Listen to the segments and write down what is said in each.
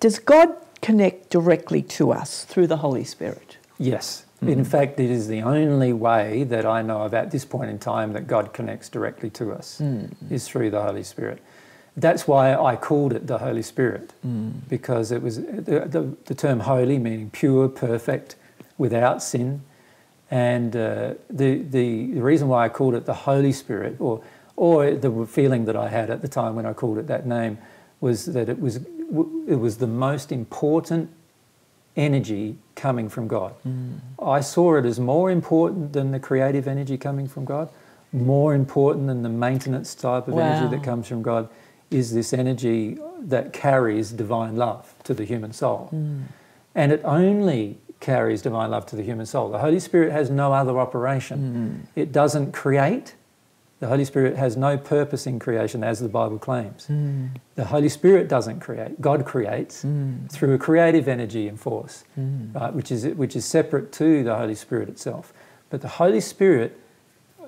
Does God connect directly to us through the Holy Spirit? Yes. Mm-hmm. In fact, it is the only way that I know of at this point in time that God connects directly to us mm. is through the Holy Spirit. That's why I called it the Holy Spirit mm. because it was the, the, the term holy meaning pure, perfect, without sin, and uh, the, the the reason why I called it the Holy Spirit or or the feeling that I had at the time when I called it that name was that it was it was the most important energy coming from God. Hmm. I saw it as more important than the creative energy coming from God, more important than the maintenance type of energy that comes from God is this energy that carries divine love to the human soul. Hmm. And it only carries divine love to the human soul. The Holy Spirit has no other operation. Hmm. It doesn't create. The Holy Spirit has no purpose in creation, as the Bible claims. Hmm. The Holy Spirit doesn't create. God creates hmm. through a creative energy and force, hmm. right, which is which is separate to the Holy Spirit itself. But the Holy Spirit,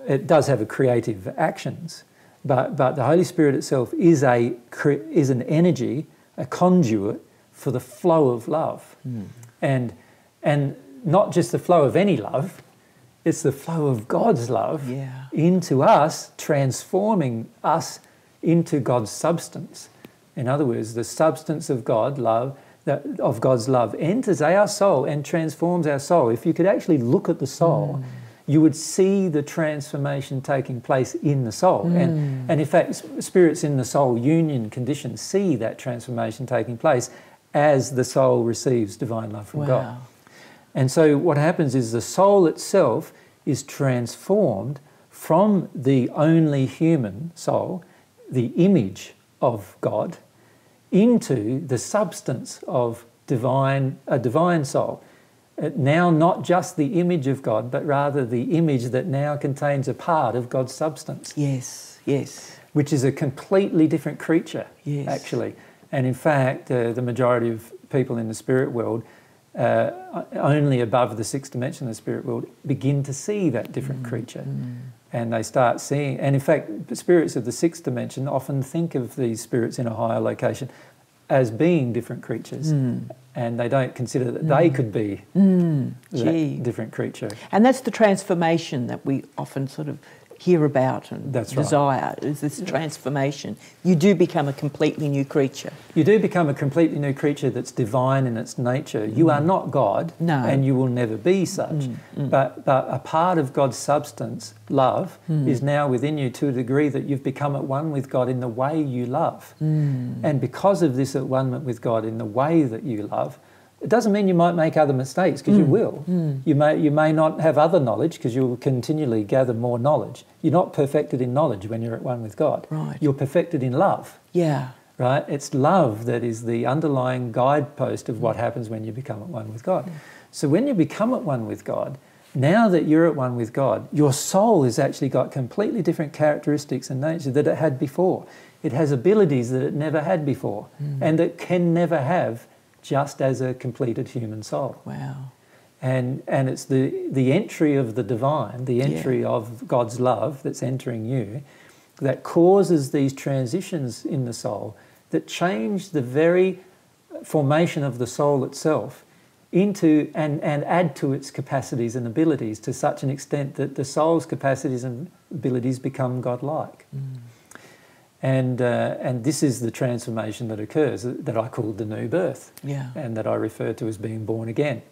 it does have a creative actions, but but the Holy Spirit itself is a is an energy, a conduit for the flow of love, and and not just the flow of any love. It's the flow of God's love Yeah. into us, transforming us into God's substance. In other words, the substance of God, love, that, of God's love enters our soul and transforms our soul. If you could actually look at the soul, mm. you would see the transformation taking place in the soul. And, mm. and in fact, spirits in the soul union condition see that transformation taking place as the soul receives divine love from God. And so what happens is the soul itself is transformed from the only human soul, the image of God, into the substance of divine a divine soul. Uh, Now not just the image of God, but rather the image that now contains a part of God's substance Yes, yes. which is a completely different creature, Yes. actually. And in fact, uh, the majority of people in the spirit world, uh, only above the sixth dimension of the spirit world, begin to see that different mm. creature. Mm. And they start seeing, and in fact, spirits of the sixth dimension often think of these spirits in a higher location as being different creatures. Mm. And they don't consider that they could be that different creature. And that's the transformation that we often sort of hear about and That's right. desire is this transformation. You do become a completely new creature. You do become a completely new creature that's divine in its nature. You are mm. not God, No. and you will never be such. Mm, mm. But, but a part of God's substance, love, is now within you to a degree that you've become at one with God in the way you love. And because of this at one with God in the way that you love, it doesn't mean you might make other mistakes because you mm. will. Mm. You may you may not have other knowledge because you will continually gather more knowledge. You're not perfected in knowledge when you're at one with God. Right. You're perfected in love Yeah. right? It's love that is the underlying guidepost of what happens when you become at one with God. So when you become at one with God, now that you're at one with God, your soul has actually got completely different characteristics and nature that it had before. It has abilities that it never had before mm. and that can never have just as a completed human soul Wow. and and it's the the entry of the divine, the entry of God's love that's entering you, that causes these transitions in the soul that change the very formation of the soul itself into and and add to its capacities and abilities to such an extent that the soul's capacities and abilities become godlike. Mm. And, uh, and this is the transformation that occurs uh, that I call the new birth Yeah. and that I refer to as being born again.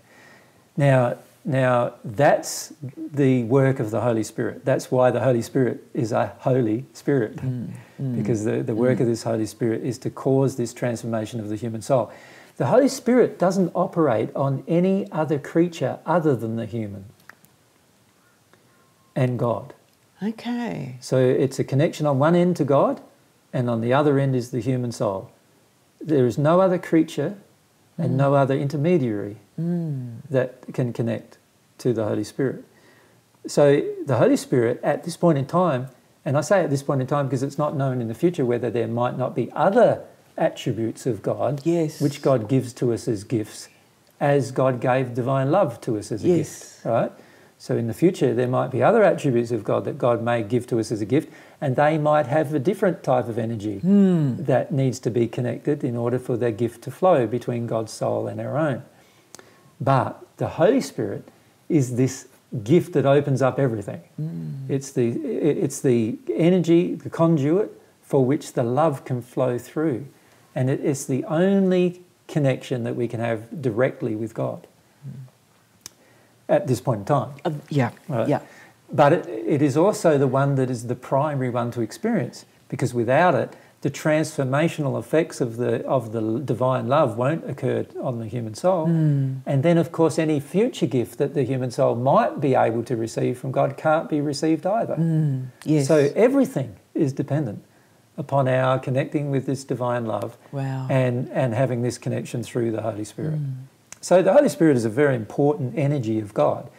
Now, now that's the work of the Holy Spirit. That's why the Holy Spirit is a Holy Spirit, mm, mm. because the, the work mm. of this Holy Spirit is to cause this transformation of the human soul. The Holy Spirit doesn't operate on any other creature other than the human and God. Okay. So it's a connection on one end to God, and on the other end is the human soul. There is no other creature and no other intermediary mm. that can connect to the Holy Spirit. So the Holy Spirit, at this point in time, and I say at this point in time because it's not known in the future whether there might not be other attributes of God, Yes. which God gives to us as gifts, as God gave divine love to us as a Yes. gift, right? So in the future, there might be other attributes of God that God may give to us as a gift, and they might have a different type of energy Mm. that needs to be connected in order for their gift to flow between God's soul and our own. But the Holy Spirit is this gift that opens up everything. It's the it's the energy, the conduit for which the love can flow through, and it's the only connection that we can have directly with God at this point in time. Uh, yeah, Right. yeah. But it, it is also the one that is the primary one to experience because without it, the transformational effects of the, of the divine love won't occur on the human soul. Mm. And then, of course, any future gift that the human soul might be able to receive from God can't be received either. Mm. Yes. So everything is dependent upon our connecting with this divine love wow. and, and having this connection through the Holy Spirit. So the Holy Spirit is a very important energy of God,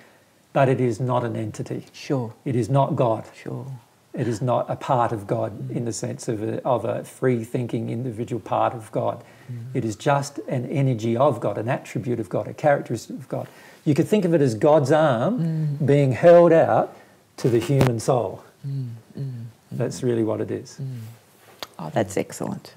but it is not an entity. sure, It is not God. sure. It is not a part of God in the sense of a, of a free thinking individual part of God. Mm-hmm. It is just an energy of God, an attribute of God, a characteristic of God. You could think of it as God's arm mm. being held out to the human soul. Mm, mm, that's really what it is. Oh, that's excellent.